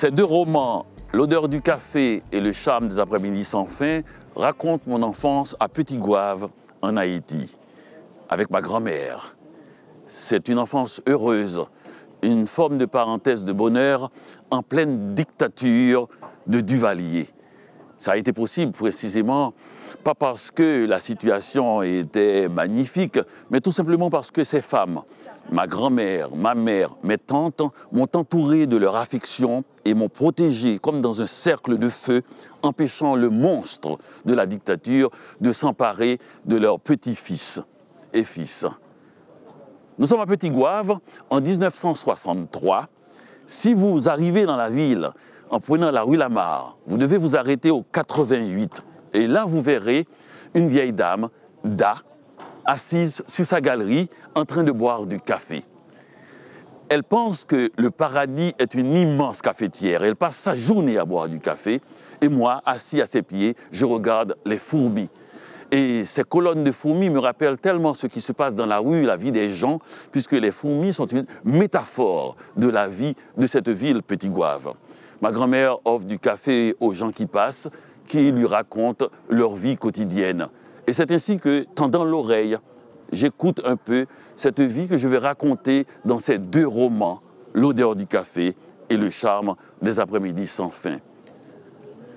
Ces deux romans, L'odeur du café et le charme des après-midi sans fin, racontent mon enfance à Petit Gouave, en Haïti, avec ma grand-mère. C'est une enfance heureuse, une forme de parenthèse de bonheur en pleine dictature de Duvalier. Ça a été possible précisément, pas parce que la situation était magnifique, mais tout simplement parce que ces femmes, ma grand-mère, ma mère, mes tantes, m'ont entouré de leur affection et m'ont protégé comme dans un cercle de feu, empêchant le monstre de la dictature de s'emparer de leurs petits-fils et fils. Nous sommes à Petit Gouave en 1963. Si vous arrivez dans la ville en prenant la rue Lamar, vous devez vous arrêter au 88. Et là, vous verrez une vieille dame, Da, assise sur sa galerie en train de boire du café. Elle pense que le paradis est une immense cafetière. Elle passe sa journée à boire du café. Et moi, assis à ses pieds, je regarde les fourmis. Et ces colonnes de fourmis me rappellent tellement ce qui se passe dans la rue, la vie des gens, puisque les fourmis sont une métaphore de la vie de cette ville Petit Gouave. Ma grand-mère offre du café aux gens qui passent, qui lui racontent leur vie quotidienne. Et c'est ainsi que, tendant l'oreille, j'écoute un peu cette vie que je vais raconter dans ces deux romans, L'odeur du café et le charme des après-midi sans fin.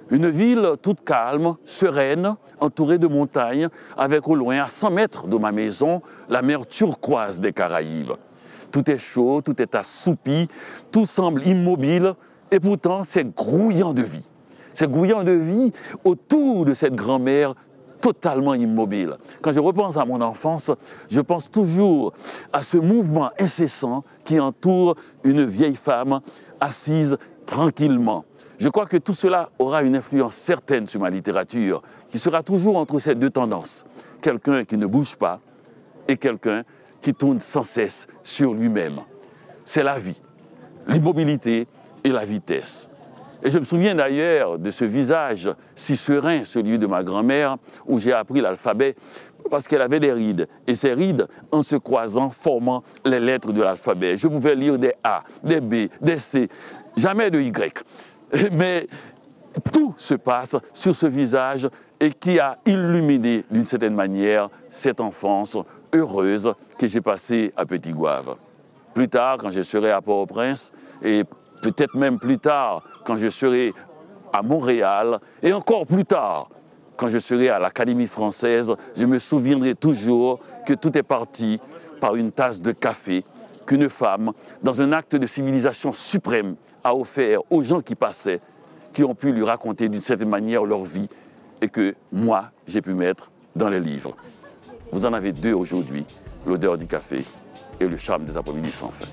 Une ville toute calme, sereine, entourée de montagnes, avec au loin, à 100 mètres de ma maison, la mer turquoise des Caraïbes. Tout est chaud, tout est assoupi, tout semble immobile, et pourtant c'est grouillant de vie. C'est grouillant de vie autour de cette grand-mère totalement immobile. Quand je repense à mon enfance, je pense toujours à ce mouvement incessant qui entoure une vieille femme assise tranquillement. Je crois que tout cela aura une influence certaine sur ma littérature, qui sera toujours entre ces deux tendances. Quelqu'un qui ne bouge pas et quelqu'un qui tourne sans cesse sur lui-même. C'est la vie, l'immobilité et la vitesse. Et je me souviens d'ailleurs de ce visage si serein, celui de ma grand-mère, où j'ai appris l'alphabet parce qu'elle avait des rides. Et ces rides, en se croisant, formant les lettres de l'alphabet. Je pouvais lire des A, des B, des C, jamais de Y. Mais tout se passe sur ce visage et qui a illuminé d'une certaine manière cette enfance heureuse que j'ai passée à Petit Gouave. Plus tard, quand je serai à Port-au-Prince, et peut-être même plus tard, quand je serai à Montréal, et encore plus tard, quand je serai à l'Académie française, je me souviendrai toujours que tout est parti par une tasse de café qu'une femme, dans un acte de civilisation suprême, a offert aux gens qui passaient, qui ont pu lui raconter d'une certaine manière leur vie et que moi, j'ai pu mettre dans les livres. Vous en avez deux aujourd'hui, l'odeur du café et le charme des après-midi sans fin.